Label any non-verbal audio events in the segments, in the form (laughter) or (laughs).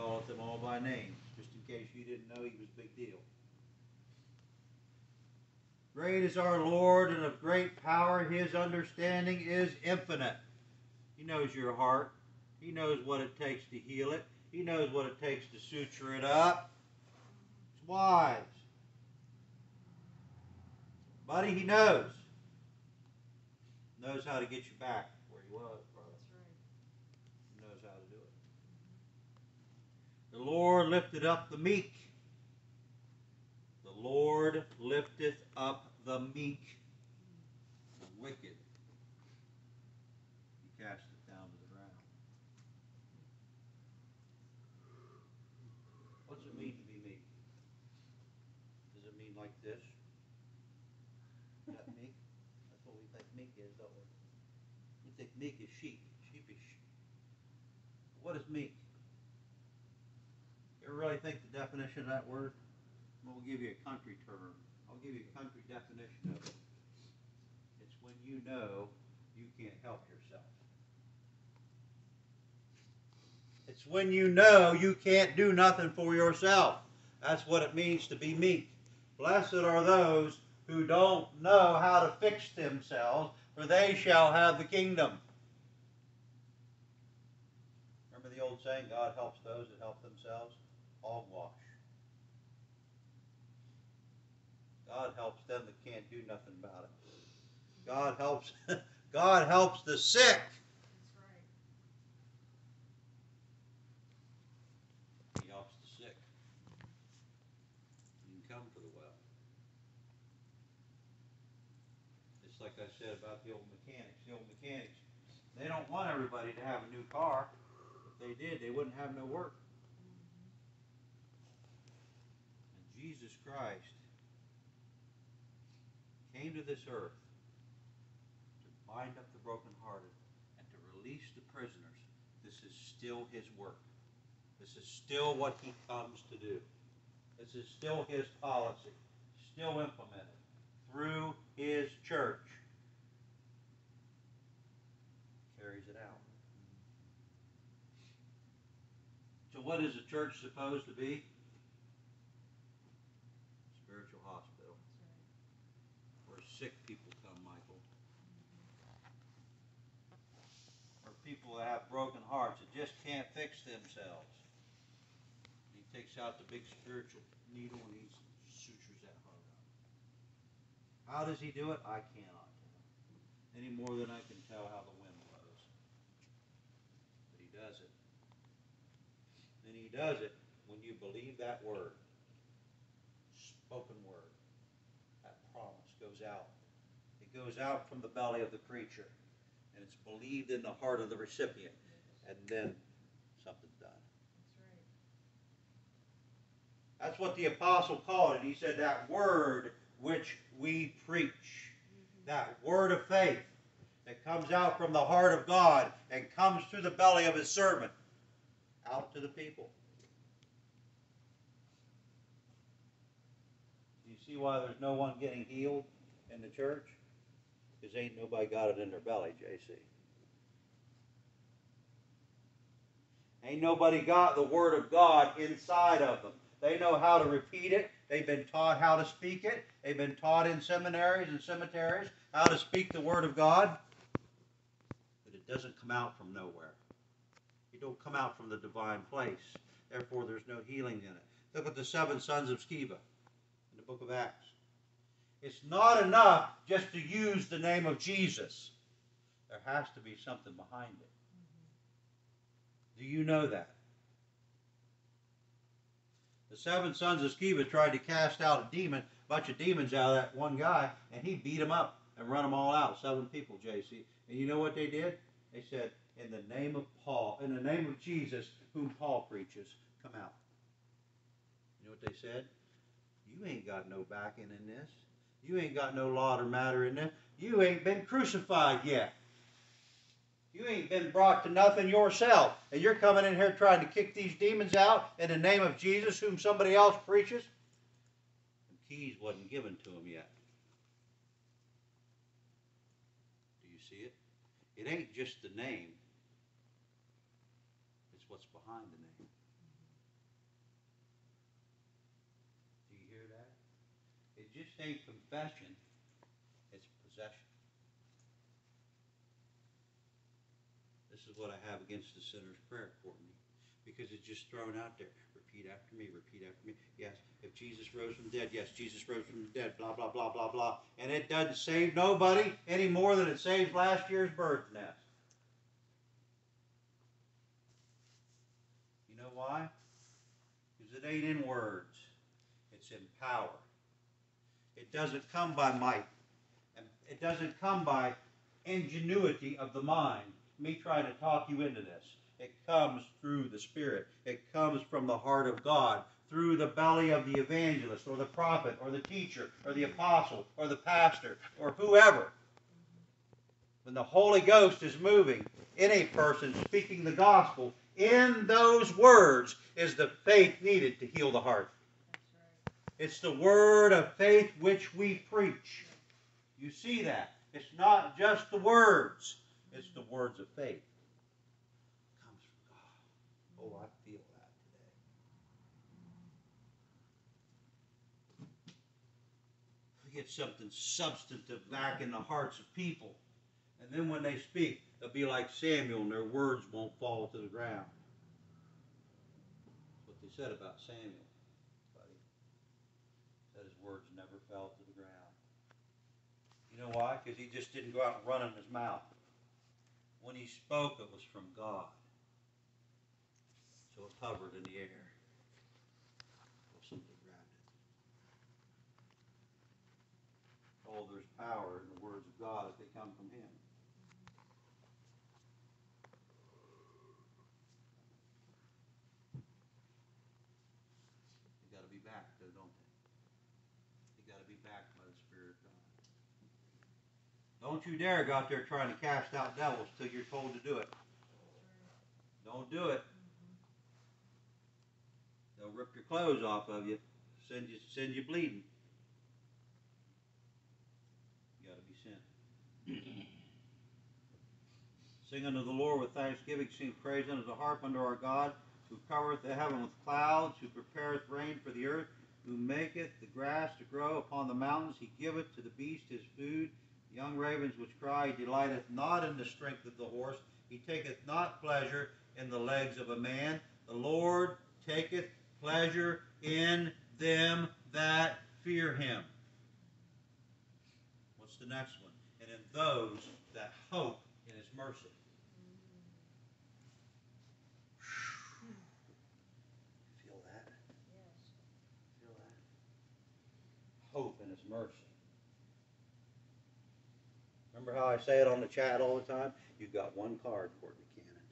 calleth them all by name, just in case you didn't know he was a big deal. Great is our Lord and of great power. His understanding is infinite. He knows your heart. He knows what it takes to heal it. He knows what it takes to suture it up. He's wise. Buddy, he knows. Knows how to get you back where you was, brother. He knows how to do it. The Lord lifted up the meek. The Lord lifteth up the meek. The wicked. He cast it down to the ground. What's it mean to be meek? Does it mean like this? That meek? That's what we think meek is, don't we? We think meek is sheep, sheepish. What is meek? Really think the definition of that word? Gonna give you a country term. I'll give you a country definition of it. It's when you know you can't help yourself. It's when you know you can't do nothing for yourself. That's what it means to be meek. Blessed are those who don't know how to fix themselves, for they shall have the kingdom. Remember the old saying, God helps those that help themselves? Hogwash. God helps them that can't do nothing about it. God helps (laughs) God helps the sick. Right. He helps the sick. You can come the. It's like I said about the old mechanics. The old mechanics, they don't want everybody to have a new car. If they did, they wouldn't have no work. And Jesus Christ came to this earth to bind up the brokenhearted and to release the prisoners. This is still his work. This is still what he comes to do. This is still his policy, still implemented through his church. Carries it out. So, what is a church supposed to be? Spiritual hospital That's where sick people come, Michael. Or people that have broken hearts that just can't fix themselves. He takes out the big spiritual needle and he sutures that heart up. How does he do it? I cannot tell. Any more than I can tell how the wind blows. But he does it. And he does it when you believe that word. Spoken word. Goes out. It goes out from the belly of the preacher. And it's believed in the heart of the recipient. And then something's done. That's, right. That's what the apostle called it. He said that word which we preach, that word of faith that comes out from the heart of God and comes through the belly of his servant out to the people. Do you see why there's no one getting healed in the church? Because ain't nobody got it in their belly, JC. Ain't nobody got the word of God inside of them. They know how to repeat it. They've been taught how to speak it. They've been taught in seminaries and cemeteries how to speak the word of God. But it doesn't come out from nowhere. It don't come out from the divine place. Therefore, there's no healing in it. Look at the seven sons of Sceva book of Acts. It's not enough just to use the name of Jesus. There has to be something behind it. Do you know that? The seven sons of Sceva tried to cast out a demon, a bunch of demons out of that one guy, and he beat them up and run them all out. Seven people, JC. And you know what they did? They said, "In the name of Paul, in the name of Jesus, whom Paul preaches, come out." You know what they said? You ain't got no backing in this. You ain't got no law or matter in this. You ain't been crucified yet. You ain't been brought to nothing yourself. And you're coming in here trying to kick these demons out in the name of Jesus, whom somebody else preaches. The keys wasn't given to him yet. Do you see it? It ain't just the name. It's what's behind the name. It just ain't confession, it's possession. This is what I have against the sinner's prayer, Courtney, because it's just thrown out there. Repeat after me, repeat after me. Yes, if Jesus rose from the dead, yes, Jesus rose from the dead, blah, blah, blah, blah, blah. And it doesn't save nobody any more than it saves last year's bird's nest. You know why? Because it ain't in words, it's in power. It doesn't come by might, it doesn't come by ingenuity of the mind, me trying to talk you into this. It comes through the Spirit. It comes from the heart of God, through the belly of the evangelist, or the prophet, or the teacher, or the apostle, or the pastor, or whoever. When the Holy Ghost is moving in a person speaking the gospel, in those words is the faith needed to heal the heart. It's the word of faith which we preach. You see that? It's not just the words, it's the words of faith. It comes from God. Oh, I feel that today. We get something substantive back in the hearts of people. And then when they speak, they'll be like Samuel and their words won't fall to the ground. That's what they said about Samuel, words never fell to the ground. You know why? Because he just didn't go out and run in his mouth. When he spoke, it was from God. So it hovered in the air. Well, something grabbed it. Oh, there's power in the words of God if they come from him. They got to be backed, though, don't they? By the Spirit of God. Don't you dare go out there trying to cast out devils till you're told to do it. Don't do it. They'll rip your clothes off of you, send you send you bleeding. You got to be sent. (clears throat) Sing unto the Lord with thanksgiving, sing praise unto the harp unto our God, who covereth the heaven with clouds, who prepareth rain for the earth, who maketh the grass to grow upon the mountains. He giveth to the beast his food. The Young ravens which cry, delighteth not in the strength of the horse. He taketh not pleasure in the legs of a man. The Lord taketh pleasure in them that fear him. What's the next one? And in those that hope in his mercy. Feel that? Yes. Feel that? Hope in his mercy. Remember how I say it on the chat all the time? You've got one card, Courtney Cannon.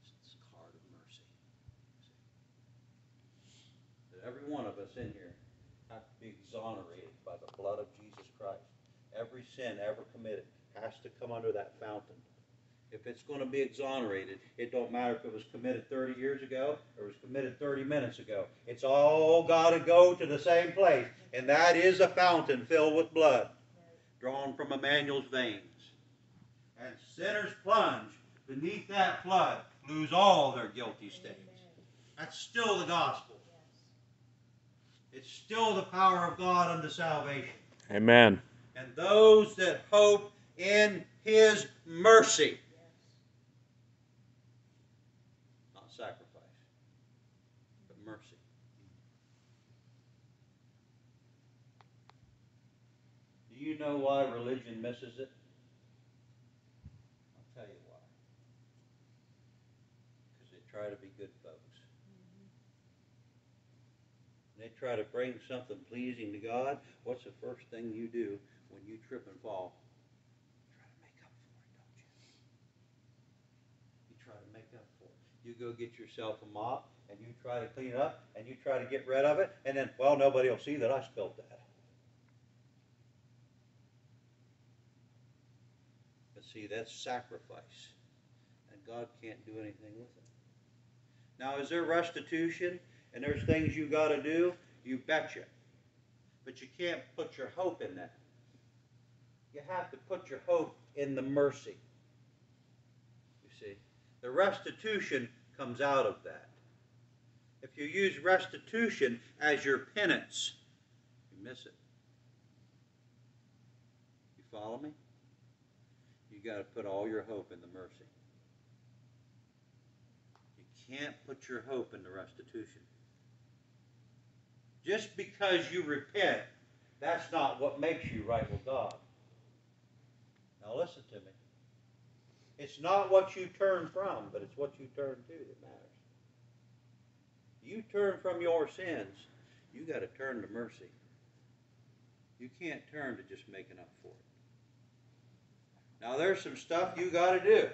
It's the card of mercy. That every one of us in here have to be exonerated by the blood of Jesus Christ. Every sin ever committed has to come under that fountain. It's going to be exonerated, it don't matter if it was committed 30 years ago or it was committed 30 minutes ago. It's all got to go to the same place, and that is a fountain filled with blood drawn from Emmanuel's veins. And sinners plunge beneath that flood, lose all their guilty stains. That's still the gospel. It's still the power of God unto salvation. Amen. And those that hope in his mercy, Yes. Not sacrifice, but mercy. Do you know why religion misses it? I'll tell you why. Because they try to be good folks. Mm-hmm. They try to bring something pleasing to God. What's the first thing you do when you trip and fall? Try to make up for it, don't you? You try to make up for it. You go get yourself a mop and you try to clean it up and you try to get rid of it, and then, well, nobody will see that I spilled that. But see, that's sacrifice. And God can't do anything with it. Now, is there restitution and there's things you got to do? You betcha. But you can't put your hope in that. You have to put your hope in the mercy. The restitution comes out of that. If you use restitution as your penance, you miss it. You follow me? You got to put all your hope in the mercy. You can't put your hope in the restitution. Just because you repent, that's not what makes you right with God. Now listen to me. It's not what you turn from, but it's what you turn to that matters. You turn from your sins, you got to turn to mercy. You can't turn to just making up for it. Now there's some stuff you got to do.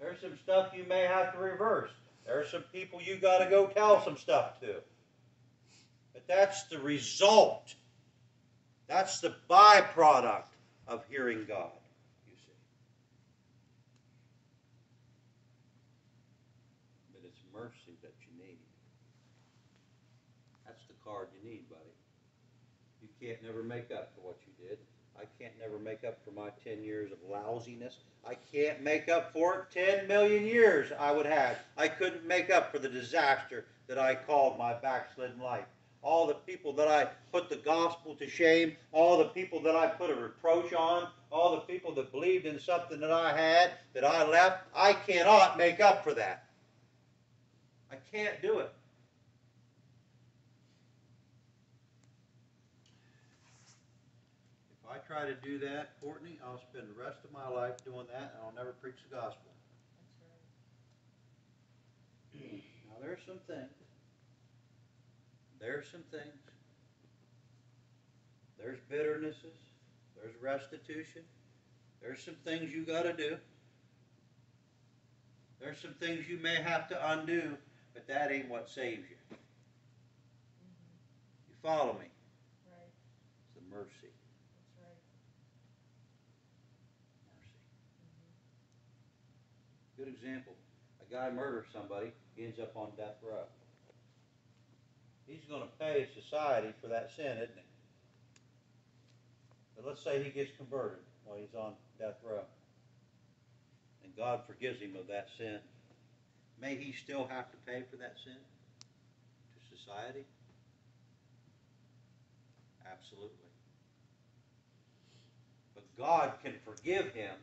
There's some stuff you may have to reverse. There's some people you got to go tell some stuff to. But that's the result. That's the byproduct of hearing God, you see. But it's mercy that you need. That's the card you need, buddy. You can't never make up for what you did. I can't never make up for my 10 years of lousiness. I can't make up for it 10 million years I would have. I couldn't make up for the disaster that I called my backslidden life. All the people that I put the gospel to shame, all the people that I put a reproach on, all the people that believed in something that I had, that I left, I cannot make up for that. I can't do it. If I try to do that, Courtney, I'll spend the rest of my life doing that and I'll never preach the gospel. That's right. Now, there's some things. There's some things. There's bitternesses. There's restitution. There's some things you got to do. There's some things you may have to undo, but that ain't what saves you. Mhm. You follow me? Right. It's the mercy. That's right. Mercy. Mhm. Good example. A guy murders somebody, he ends up on death row. He's going to pay society for that sin, isn't he? But let's say he gets converted while he's on death row. And God forgives him of that sin. May he still have to pay for that sin to society? Absolutely. But God can forgive him,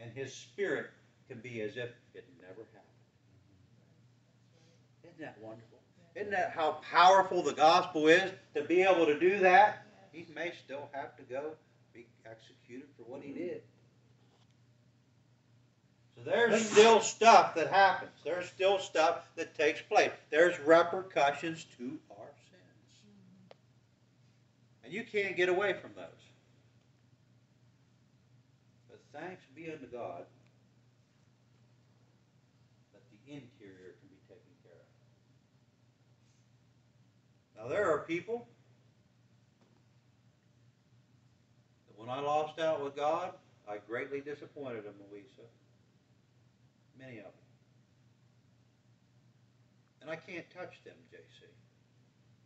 and his spirit can be as if it never happened. Isn't that wonderful? Isn't that how powerful the gospel is to be able to do that? He may still have to go be executed for what he did. So there's still stuff that happens. There's still stuff that takes place. There's repercussions to our sins. And you can't get away from those. But thanks be unto God interior can be taken care of. Now, there are people that when I lost out with God, I greatly disappointed them, Louisa. Many of them. And I can't touch them, JC.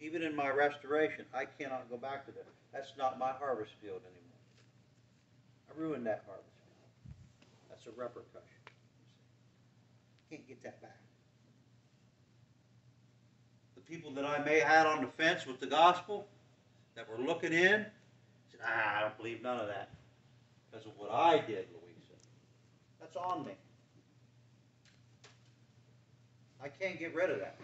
Even in my restoration, I cannot go back to them. That's not my harvest field anymore. I ruined that harvest field. That's a repercussion. Can't get that back. The people that I may had on the fence with the gospel, that were looking in, said, ah, I don't believe none of that. Because of what I did, Louisa. That's on me. I can't get rid of that.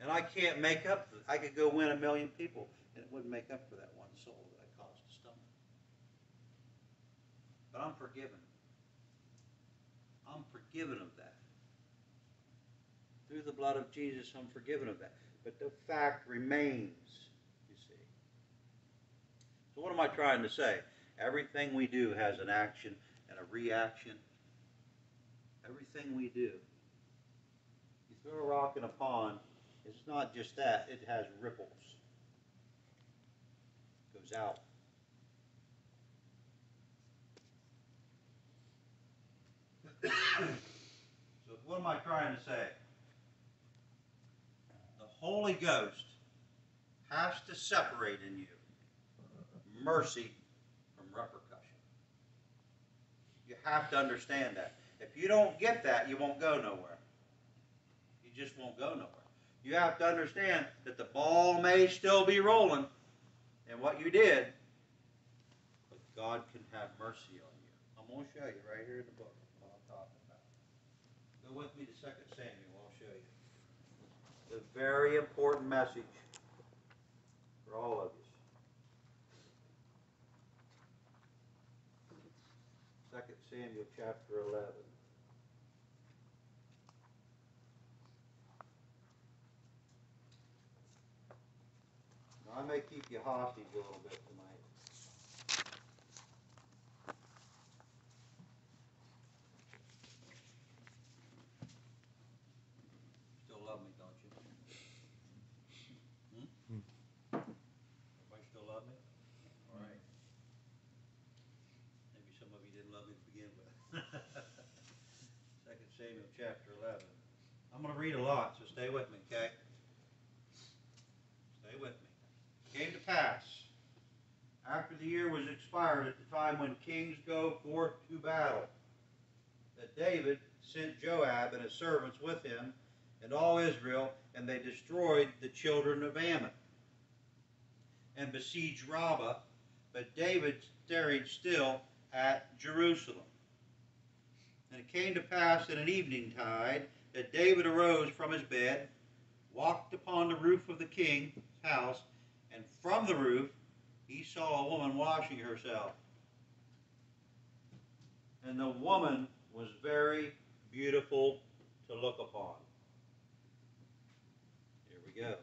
And I can't make up. I could go win a million people, and it wouldn't make up for that one soul that I caused to stumble. But I'm forgiven. I'm forgiven of that. Through the blood of Jesus, I'm forgiven of that. But the fact remains, you see. So, what am I trying to say? Everything we do has an action and a reaction. Everything we do. You throw a rock in a pond, it's not just that, it has ripples. It Goes out. So what am I trying to say? The Holy Ghost has to separate in you mercy from repercussion. You have to understand that. If you don't get that, you won't go nowhere. You just won't go nowhere. You have to understand that the ball may still be rolling, and what you did, but God can have mercy on you. I'm going to show you right here in the book what I'm talking about. Go with me to Second Samuel. I'll show you. The very important message for all of you. Second Samuel chapter 11. Now, I may keep you hostage a little bit tonight. Still love me, don't you? Hmm? Everybody still love me? All right. Maybe some of you didn't love me to begin with. Second Samuel chapter eleven. I'm gonna read a lot, so stay with me, okay? Stay with me. Came to pass, after the year was expired, at the time when kings go forth to battle, that David sent Joab and his servants with him and all Israel, and they destroyed the children of Ammon and besieged Rabbah, but David tarried still at Jerusalem. And it came to pass in an evening tide that David arose from his bed, walked upon the roof of the king's house, and from the roof he saw a woman washing herself. And the woman was very beautiful to look upon. Here we go.